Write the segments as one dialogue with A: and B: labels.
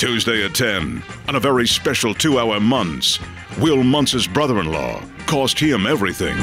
A: Tuesday at 10, on a very special two hour Muntz, Will Muntz's brother in law cost him everything.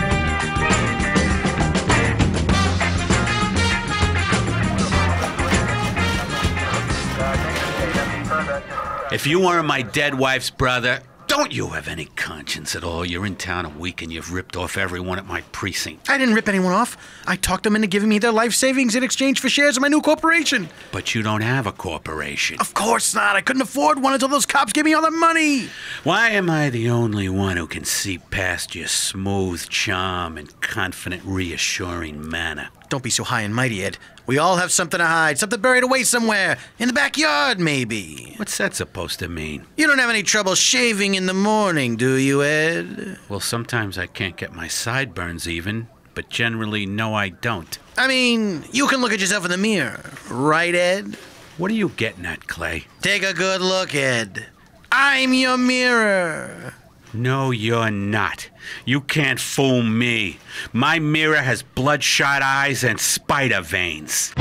B: If you weren't my dead wife's brother, don't you have any conscience at all? You're in town a week and you've ripped off everyone at my precinct.
C: I didn't rip anyone off. I talked them into giving me their life savings in exchange for shares of my new corporation.
B: But you don't have a corporation.
C: Of course not. I couldn't afford one until those cops gave me all the money.
B: Why am I the only one who can see past your smooth charm and confident, reassuring manner?
C: Don't be so high and mighty, Ed. We all have something to hide, something buried away somewhere. In the backyard, maybe.
B: What's that supposed to mean?
C: You don't have any trouble shaving in the morning, do you, Ed?
B: Well, sometimes I can't get my sideburns even, but generally, no, I don't.
C: I mean, you can look at yourself in the mirror, right, Ed?
B: What are you getting at, Clay?
C: Take a good look, Ed. I'm your mirror.
B: No, you're not. You can't fool me. My mirror has bloodshot eyes and spider veins.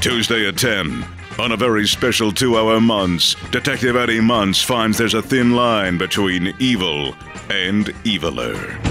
A: Tuesday at 10, on a very special two hour Muntz, Detective Eddie Muntz finds there's a thin line between evil and eviler.